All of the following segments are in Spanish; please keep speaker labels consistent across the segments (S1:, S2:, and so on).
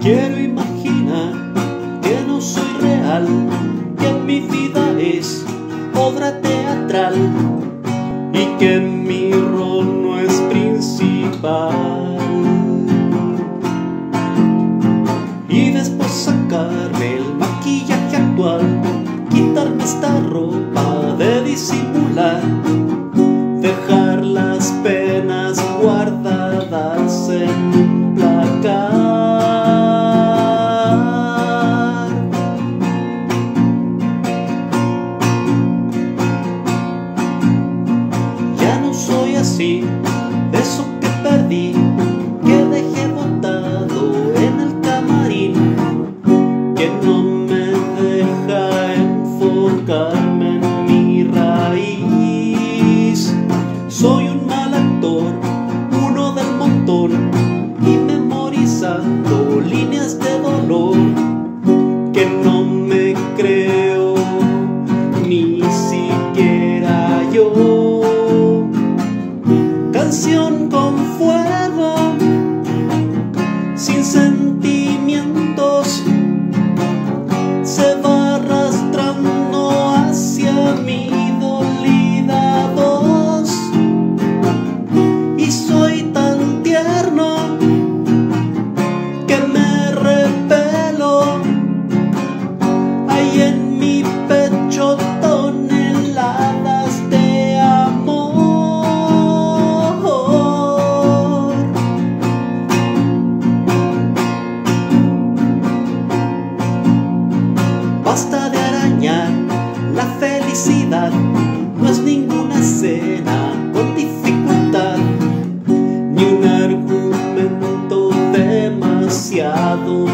S1: Quiero imaginar que no soy real, que mi vida es obra teatral y que mi rol no es principal. Y después sacarme el maquillaje actual, quitarme esta ropa de disimular, eso que perdí, que dejé botado en el camarín, que no me deja enfocarme en mi raíz. Soy un mal actor, uno del montón, y memorizando líneas de dolor que no me creo ni siquiera yo. Canción felicidad, no es ninguna escena con dificultad, ni un argumento demasiado.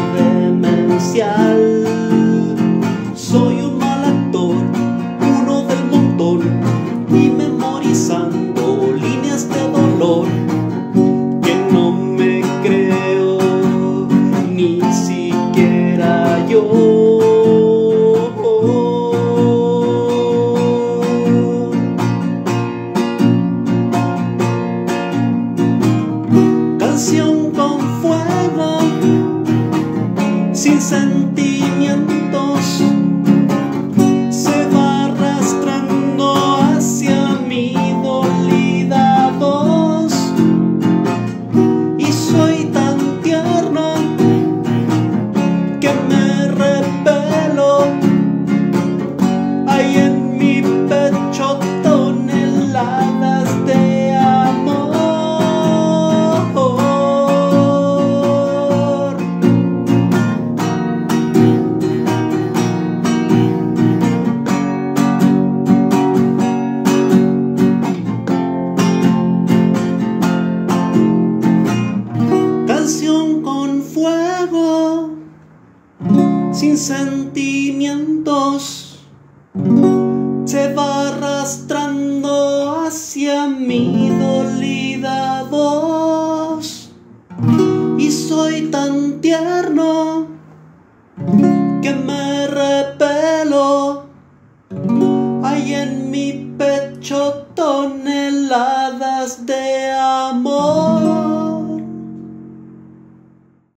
S1: Con fuego, sin sentimientos, sin sentimientos se va arrastrando hacia mi dolida voz y soy tan tierno que me repelo. Hay en mi pecho toneladas de